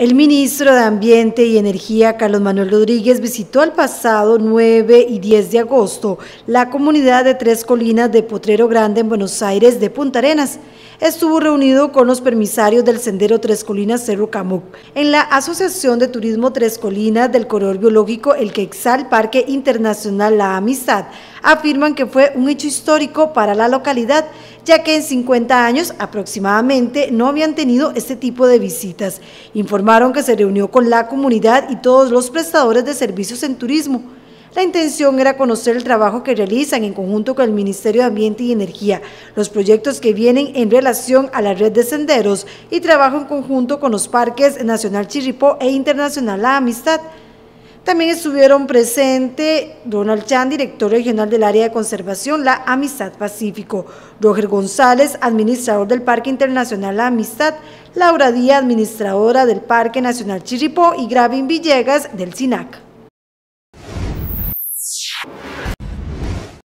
El ministro de Ambiente y Energía, Carlos Manuel Rodríguez, visitó el pasado 9 y 10 de agosto la comunidad de Tres Colinas de Potrero Grande en Buenos Aires de Punta Arenas. Estuvo reunido con los permisarios del Sendero Tres Colinas Cerro Camuc. En la Asociación de Turismo Tres Colinas del Corredor Biológico El Quexal Parque Internacional La Amistad afirman que fue un hecho histórico para la localidad, ya que en 50 años aproximadamente no habían tenido este tipo de visitas. Informaron que se reunió con la comunidad y todos los prestadores de servicios en turismo. La intención era conocer el trabajo que realizan en conjunto con el Ministerio de Ambiente y Energía, los proyectos que vienen en relación a la red de senderos y trabajo en conjunto con los parques Nacional Chirripó e Internacional La Amistad. También estuvieron presentes Donald Chan, director regional del área de conservación La Amistad Pacífico, Roger González, administrador del Parque Internacional La Amistad, Laura Díaz, administradora del Parque Nacional Chirripó y Gravin Villegas del SINAC.